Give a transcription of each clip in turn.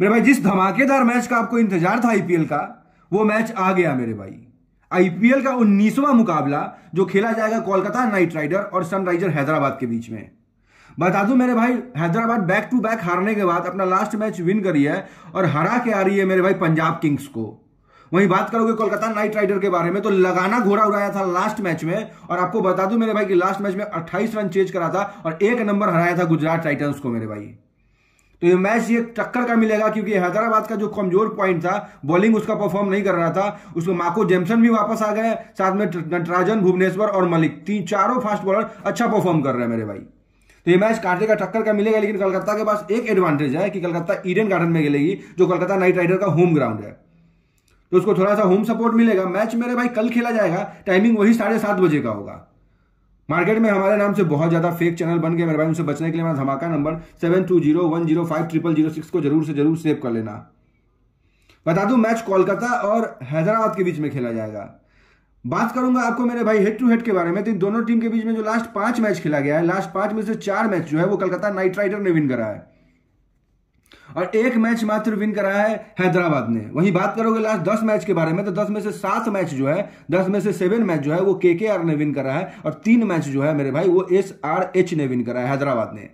मेरे भाई, जिस धमाकेदार मैच का आपको इंतज़ार था आईपीएल का, वो मैच आ गया मेरे भाई। आईपीएल का उन्नीसवां मुकाबला, जो खेला जाएगा कोलकाता नाइट राइडर और सनराइजर हैदराबाद के बीच में। बता दूँ, मेरे भाई, हैदराबाद बैक टू बैक हारने के बाद अपना लास्ट मैच विन करी है और हरा के आ रही है मेरे भाई पंजाब किंग्स को। वहीं बात करोगे कोलकाता नाइट राइडर के बारे में तो लगाना घोड़ा उड़ाया था लास्ट मैच में और आपको बता दूँ, मेरे भाई कि लास्ट मैच में 28 रन चेज करा था और एक नंबर हराया था गुजरात टाइटंस को मेरे भाई। तो ये मैच ये टक्कर का मिलेगा क्योंकि हैदराबाद का जो कमज़ोर पॉइंट था बॉलिंग उसका परफॉर्म नहीं कर रहा था। उसमें माको जेमसन भी वापस आ गए, साथ में नटराजन, भुवनेश्वर और मलिक। तीन, चारों फास्ट बॉलर अच्छा परफॉर्म कर रहे हैं मेरे भाई। तो ये मैच कांटे का टक्कर का मिलेगा, लेकिन कलकत्ता के पास एक एडवांटेज है कि कलकत्ता ईडन गार्डन में खेलेगी, जो कलकत्ता नाइट राइडर का होम ग्राउंड है। तो उसको थोड़ा सा होम सपोर्ट मिलेगा। मैच मेरे भाई कल खेला जाएगा टाइमिंग वही साढ़े सात बजे का होगा। मार्केट में हमारे नाम से बहुत ज़्यादा फेक चैनल बन गए। मेरे भाई उनसे बचने के लिए मेरा धमाका number seven two zero one zero five triple zero six को ज़रूर से ज़रूर सेव कर लेना। बता दूँ मैच कोलकाता और हैदराबाद के बीच में खेला जाएगा। बात करूँगा आपको मेरे भाई हेड टू हेड के बारे में। तो दोनों टीम के बीच में जो लास्ट पाँच मैच खेला गया है लास्ट पाँच में से चार मैच जो है वो कलकत्ता नाइट राइडर ने विन करा है। और एक मैच मात्र विन कराया है हैदराबाद ने। वहीं बात करोगे लास्ट दस मैच के बारे में तो दस में से सात मैच जो है, दस में से सेवन मैच जो है, वो के ने विन करा है और तीन मैच जो है मेरे भाई, वो एस आर एच ने विन करा है हैदराबाद ने।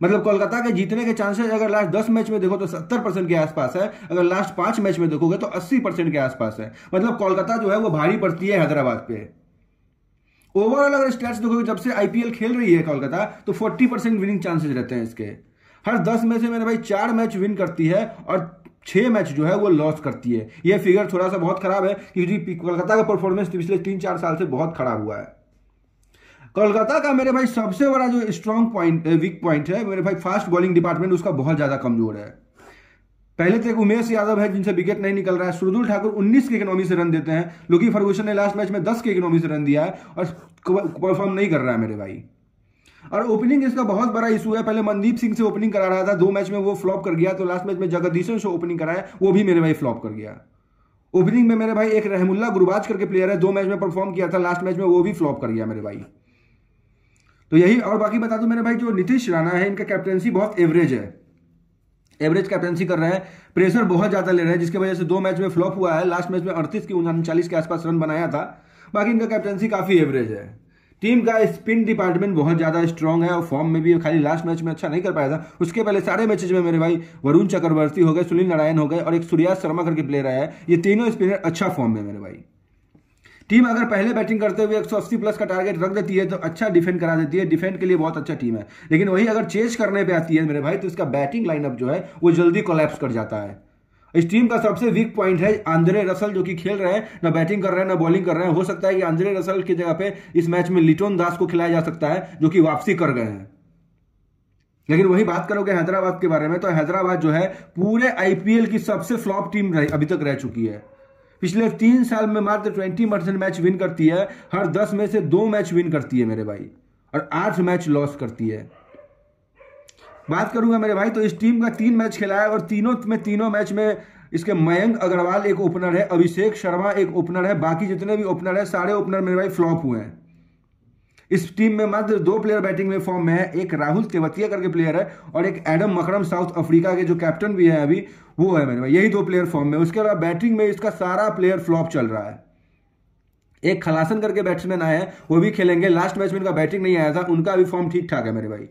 मतलब कोलकाता के जीतने के चांसेस अगर लास्ट दस मैच में देखो तो सत्तर परसेंट के आसपास है, अगर लास्ट पाँच मैच में देखोगे तो अस्सी परसेंट के आसपास है। मतलब कोलकाता जो है, वो भारी पड़ती है हैदराबाद पे। ओवरऑल अगर स्टैट्स देखोगे, जब से आईपीएल खेल रही है कोलकाता तो फोर्टी परसेंट विनिंग चांसेस रहते हैं इसके। हर दस में से मेरे भाई चार मैच विन करती है और छह मैच जो है वो लॉस करती है। ये फिगर थोड़ा सा बहुत खराब है क्योंकि कोलकाता का परफॉर्मेंस पिछले तीन चार साल से बहुत खराब हुआ है। कोलकाता का मेरे भाई सबसे बड़ा जो स्ट्रॉन्ग पॉइंट वीक पॉइंट है, मेरे भाई फास्ट बॉलिंग डिपार्टमेंट उसका बहुत ज़्यादा कमज़ोर है। पहले तो एक उमेश यादव है जिनसे विकेट नहीं निकल रहा है। सुरदुल ठाकुर 19 के इकोनॉमी से रन देते हैं। लोकी फर्गूसन ने लास्ट मैच में 10 के इकोनॉमी से रन दिया है और परफॉर्म नहीं कर रहा है मेरे भाई। और ओपनिंग इसका बहुत बड़ा इशू है। पहले मनदीप सिंह से ओपनिंग करा रहा था। दो मैच में वो फ्लॉप कर गया तो लास्ट मैच में जगदीशन से ओपनिंग कराया, वो भी मेरे भाई फ्लॉप कर गया। ओपनिंग में मेरे भाई एक रहमुल्ला गुरुबाज करके प्लेयर है, दो मैच में परफॉर्म किया था लास्ट मैच में वो भी फ्लॉप कर गया मेरे भाई। तो यही, और बाकी बता दू मेरे भाई, जो नीतीश राणा है, इनका कैप्टनसी बहुत एवरेज है। एवरेज कैप्टनसी कर रहे हैं। प्रेशर बहुत ज़्यादा ले रहे हैं, जिसकी वजह से दो मैच में फ्लॉप हुआ है। लास्ट मैच में अड़तीस की उनचालीस के आसपास रन बनाया था। बाकी इनका कैप्टनसी काफ़ी एवरेज है। टीम का स्पिन डिपार्टमेंट बहुत ज़्यादा स्ट्रॉन्ग है और फॉर्म में भी खाली लास्ट मैच में अच्छा नहीं कर पाया था। उसके पहले सारे मैचेज में मेरे भाई वरुण चक्रवर्ती हो गए, सुनील नारायण हो गए और एक सूर्याज शर्मा करके प्लेयर आया है। ये तीनों स्पिनर अच्छा फॉर्म में मेरे भाई। टीम अगर पहले बैटिंग करते हुए 180 प्लस का टारगेट रख देती है तो अच्छा डिफेंड करा देती है। डिफेंड के लिए बहुत अच्छा टीम है। लेकिन वही अगर चेज करने पे आती है मेरे भाई तो इसका बैटिंग लाइनअप जो है, वो जल्दी कोलैप्स कर जाता है। इस टीम का सबसे वीक पॉइंट है आंद्रे रसल, जो कि खेल रहे हैं, ना बैटिंग कर रहे हैं, ना बॉलिंग कर रहे हैं। हो सकता है कि आंद्रे रसल की जगह पे इस मैच में लिटोन दास को खिलाया जा सकता है, जो कि वापसी कर गए हैं। लेकिन वही बात करोगे हैदराबाद के बारे में तो हैदराबाद जो है, पूरे आईपीएल की सबसे फ्लॉप टीम अभी तक रह चुकी है। पिछले तीन साल में मात्र ट्वेंटी परसेंट मैच विन करती है, हर दस में से दो मैच विन करती है मेरे भाई, और आठ मैच लॉस करती है। बात करूँगा मेरे भाई तो इस टीम का तीन मैच खेला है और तीनों में तीनों मैच में इसके मयंक अग्रवाल एक ओपनर है, अभिषेक शर्मा एक ओपनर है, बाकी जितने भी ओपनर है, सारे ओपनर मेरे भाई फ्लॉप हुए हैं। इस टीम में मात्र दो प्लेयर बैटिंग में फॉर्म में है, एक राहुल तेवतिया करके प्लेयर है और एक एडम मकरम साउथ अफ्रीका के जो कैप्टन भी है अभी, वो है मेरे भाई, यही दो प्लेयर फॉर्म में उसके अलावा बैटिंग में इसका सारा प्लेयर फ्लॉप चल रहा है। एक खलासन करके बैट्समैन आए हैं, वो भी खेलेंगे लास्ट मैच में इनका बैटिंग नहीं आया था, उनका भी फॉर्म ठीक ठाक है मेरे भाई।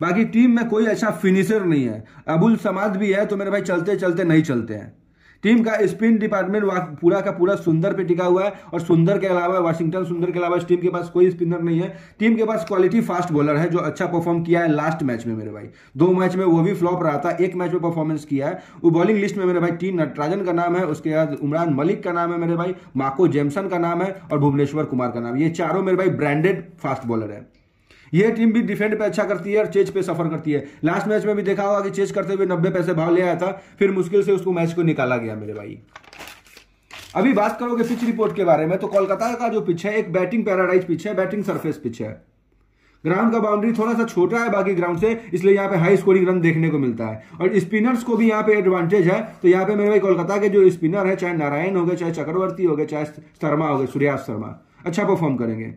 बाकी टीम में कोई अच्छा फिनिशर नहीं है। अबुल समाद भी है तो मेरे भाई चलते चलते नहीं चलते हैं। टीम का स्पिन डिपार्टमेंट पूरा का पूरा सुंदर पे टिका हुआ है और सुंदर के अलावा, वाशिंगटन सुंदर के अलावा इस टीम के पास कोई स्पिनर नहीं है। टीम के पास क्वालिटी फास्ट बॉलर है, जो अच्छा परफॉर्म किया है लास्ट मैच में मेरे भाई। दो मैच में वो भी फ्लॉप रहा था, एक मैच में परफॉर्मेंस किया है। वो बॉलिंग लिस्ट में मेरे भाई टी नटराजन का नाम है, उसके बाद उमरान मलिक का नाम है मेरे भाई, माको जेमसन का नाम है और भुवनेश्वर कुमार का नाम। ये चारों मेरे भाई ब्रांडेड फास्ट बॉलर है। ये टीम भी डिफेंड पे अच्छा करती है और चेज पे सफ़र करती है। लास्ट मैच में भी देखा होगा कि चेज करते हुए नब्बे पैसे भाव ले आया था, फिर मुश्किल से उसको मैच को निकाला गया मेरे भाई। अभी बात करोगे पिच रिपोर्ट के बारे में तो कोलकाता का जो पिच है, एक बैटिंग पैराडाइज पिच है, बैटिंग सरफेस पिच है। ग्राउंड का बाउंड्री थोड़ा सा छोटा है, बाकी ग्राउंड से, इसलिए यहाँ पे हाई स्कोरिंग रन देखने को मिलता है। और स्पिनर्स को भी यहाँ पे एडवांटेज है तो यहाँ पे मेरे भाई कोलकाता के जो स्पिनर है, चाहे नारायण हो गए, चाहे चक्रवर्ती हो गए, चाहे शर्मा हो गए सूर्यास शर्मा अच्छा परफॉर्म करेंगे।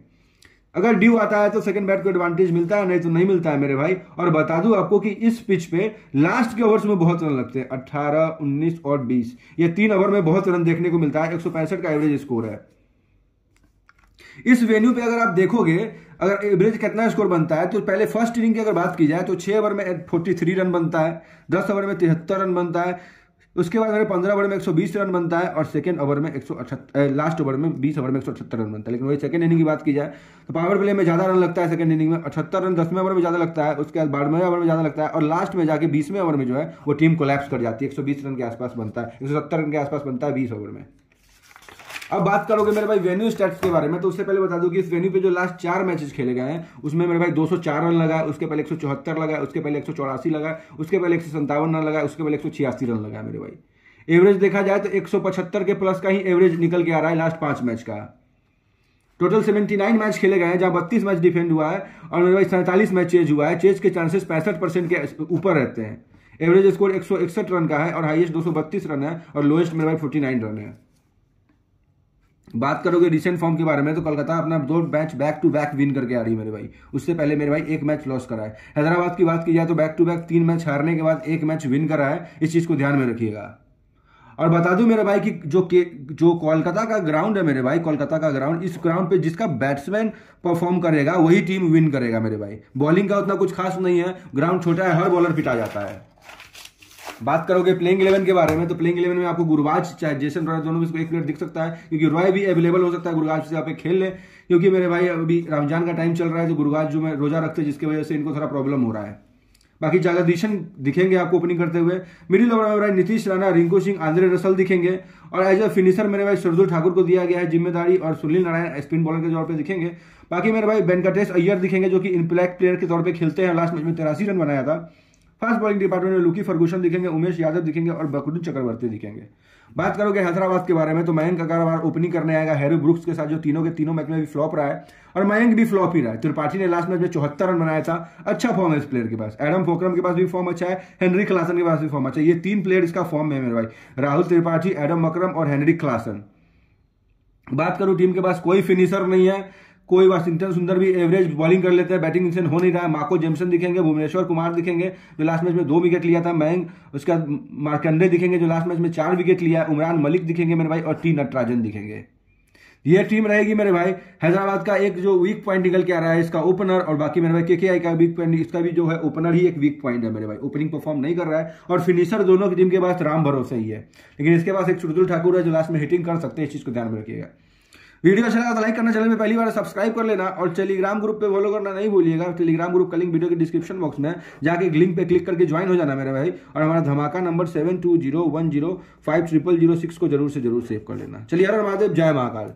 अगर ड्यू आता है तो सेकंड बैट को एडवांटेज मिलता है नहीं तो नहीं मिलता है मेरे भाई। और बता दूँ आपको कि इस पिच पे लास्ट के ओवर्स में बहुत रन लगते हैं। 18, 19 और 20 ये तीन ओवर में बहुत रन देखने को मिलता है। एक सौ पैंसठ का एवरेज स्कोर है। इस वेन्यू पे अगर आप देखोगे अगर एवरेज कितना स्कोर बनता है तो पहले फ़र्स्ट इनिंग की अगर बात की जाए तो छह ओवर में 43 रन बनता है। दस ओवर में तिहत्तर रन बनता है। उसके बाद हमारे पंद्रह ओवर में 120 रन बनता है और सेकेंड ओवर में एक लास्ट ओवर में 20 ओवर में एक रन बनता है। लेकिन वही सेकंड इनिंग की बात की जाए तो पावर प्ले में ज़्यादा रन लगता है सेकंड इनिंग में। अठहत्तर रन दसवें ओवर में ज़्यादा लगता है, उसके बाद बारहवें ओवर में ज़्यादा लगता है और लास्ट में जाकर बीसवें ओवर में जो है, वो टीम कोलैप्स कर जाती है। एक सौ बीस रन के आसपास बनता है, एक सौ सत्तर रन के आसपास बनता है बीस ओवर में। अब बात करोगे मेरे भाई वेन्यू स्टैट्स के बारे में तो उससे पहले बता दूँ कि इस वेन्यू पे जो लास्ट चार मैचेस खेले गए हैं, उसमें मेरे भाई 204 रन लगा उसके पहले एक लगा उसके पहले एक लगा उसके पहले एक रन लगा उसके पहले एक सौ छियासी रन लगा मेरे भाई। एवरेज देखा जाए तो 175 के प्लस का ही एवरेज निकल के आ रहा है लास्ट पाँच मैच का। टोटल 79 मैच खेले गए हैं, जहाँ बत्तीस मैच डिफेंड हुआ है, और मेरे भाई सैंतालीस मैच चेज हुआ है चेज के चांसेस पैंसठ परसेंट के ऊपर रहते हैं। एवरेज स्कोर एक सौ इकसठ रन का है, और हाईएस्ट 232 रन है, और लोएस्ट मेरे भाई 49 रन है। बात करोगे रिसेंट फॉर्म के बारे में तो कोलकाता अपना दो match back to back win करके आ रही है मेरे भाई। उससे पहले मेरे भाई एक मैच लॉस करा है। हैदराबाद की बात की जाए तो बैक टू बैक तीन मैच हारने के बाद एक मैच विन करा है। इस चीज़ को ध्यान में रखिएगा। और बता दूँ मेरे भाई कि जो के, जो कोलकाता का ग्राउंड है मेरे भाई, कोलकाता का ग्राउंड इस ग्राउंड पे जिसका बैट्समैन परफॉर्म करेगा, वही टीम विन करेगा मेरे भाई। बॉलिंग का उतना कुछ खास नहीं है। ग्राउंड छोटा है, हर बॉलर पिटा जाता है। बात करोगे प्लेइंग इलेवन के बारे में तो प्लेइंग इलेवन में आपको गुरुवाज चाहे जेसन रॉय दोनों में एक प्लेयर दिख सकता है, क्योंकि रॉय भी अवेलेबल हो सकता है गुरुवाज से आप खेल ले। क्योंकि मेरे भाई अभी रमज़ान का टाइम चल रहा है तो गुरुवाज जो मैं रोजा रखते जिसकी वजह से इनको थोड़ा प्रॉब्लम हो रहा है। बाकी जगदीशन दिखेंगे आपको ओपनिंग करते हुए। मिडिल ओवर में नीतीश राणा, रिंकू सिंह, आंद्रे रसल दिखेंगे। और एज अ फिनिशर मेरे भाई सरदुल ठाकुर को दिया गया है, ज़िम्मेदारी और सुनील नारायण स्पिन बॉलर के तौर पर दिखेंगे। बाकी मेरे भाई वेंकटेश अय्यर दिखेंगे, जो कि इन इम्पैक्ट प्लेयर के तौर पर खेलते हैं लास्ट मैच में तिरासी रन बनाया था। फास्ट बॉलिंग डिपार्टमेंट में लुकी फर्गूशन दिखेंगे, उमेश यादव दिखेंगे और बकरुद्दीन चक्रवर्ती दिखेंगे। बात करोगे हैदराबाद के बारे में तो मयंक अग्रवाल ओपनिंग करने आएगा, हैरी ब्रुक्स के साथ जो तीनों के तीनों मैच में भी फ्लॉप रहा है, और मयंक भी फ्लॉप ही रहा है। त्रिपाठी ने लास्ट मैच में चौहत्तर रन बनाया था अच्छा फॉर्म है इस प्लेयर के पास। एडम फोक्रम के पास भी फॉर्म अच्छा है हेनरी क्लासन के पास भी फॉर्म अच्छा है। ये तीन प्लेयर इसका फॉर्म है मेरे भाई। राहुल त्रिपाठी एडम मकरम और हेनरी क्लासन बात करूँ टीम के पास, कोई फिनिशर नहीं है। कोई वाशिंगटन सुंदर भी एवरेज बॉलिंग कर लेते हैं बैटिंग हो नहीं रहा है। माको जेमसन दिखेंगे, भुवनेश्वर कुमार दिखेंगे, जो लास्ट मैच में दो विकेट लिया था मैंग उसके बाद मार्कंडे दिखेंगे, जो लास्ट मैच में चार विकेट लिया उमरान मलिक दिखेंगे मेरे भाई, और टी नटराजन दिखेंगे। ये टीम रहेगी मेरे भाई, हैदराबाद का एक जो वीक पॉइंट निकल के आ रहा है, इसका ओपनर और बाकी मेरे भाई के आई का वीक पॉइंट इसका भी जो है ओपनर ही एक वीक पॉइंट है मेरे भाई। ओपनिंग परफॉर्म नहीं कर रहा है, और फिनिशर दोनों की टीम के पास राम भरोसे ही है। लेकिन इसके पास एक सुरदुल ठाकुर है, जो लास्ट में हिटिंग कर सकते हैं, इस चीज़ को ध्यान में रखिएगा। वीडियो अच्छा लगा तो लाइक करना, चैनल में पहली बार सब्सक्राइब कर लेना और टेलीग्राम ग्रुप पे फॉलो करना नहीं भूलिएगा। टेलीग्राम ग्रुप का लिंक वीडियो के डिस्क्रिप्शन बॉक्स में जाके लिंक पे क्लिक करके ज्वाइन हो जाना मेरे भाई और हमारा धमाका number seven two zero one zero five triple zero six को ज़रूर से ज़रूर सेव कर लेना। चलिए यार महादेव जय महाकाल।